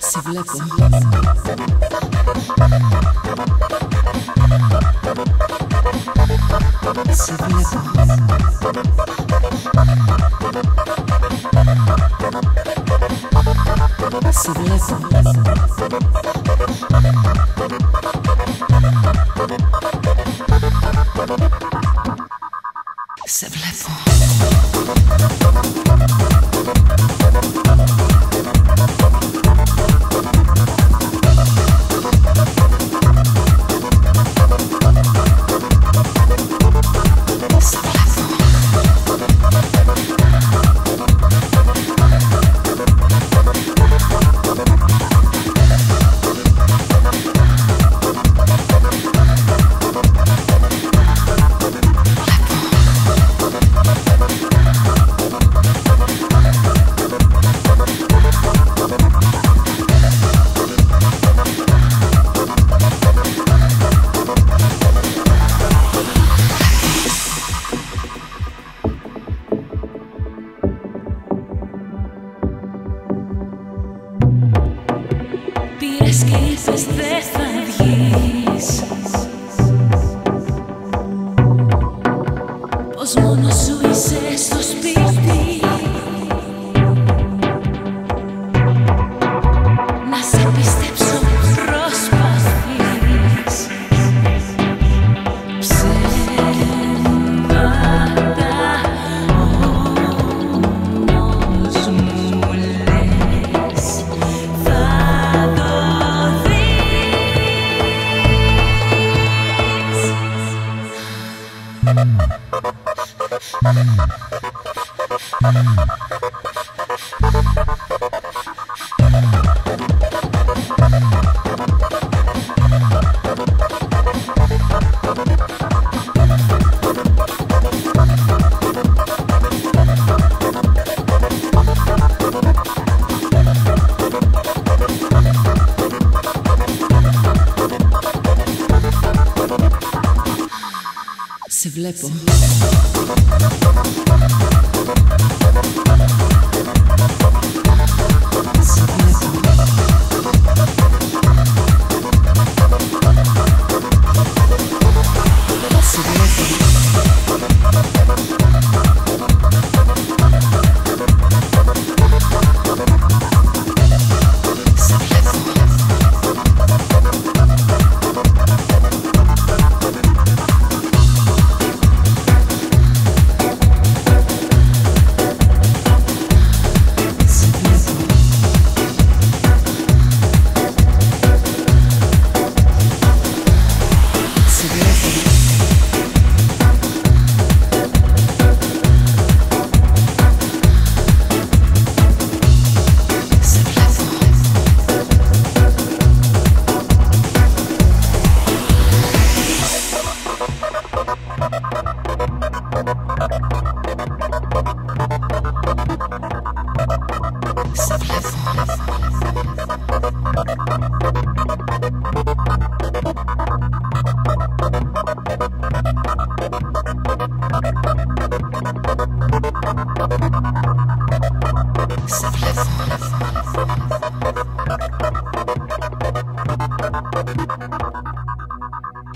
Sivlepo. Sivlepo. Sivlepo. Πήρες και είπες δεν θα βγεις; Πως μόνος σου είσαι στο σπίτι; Mm. Mm. wlepą.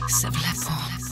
se vlepou.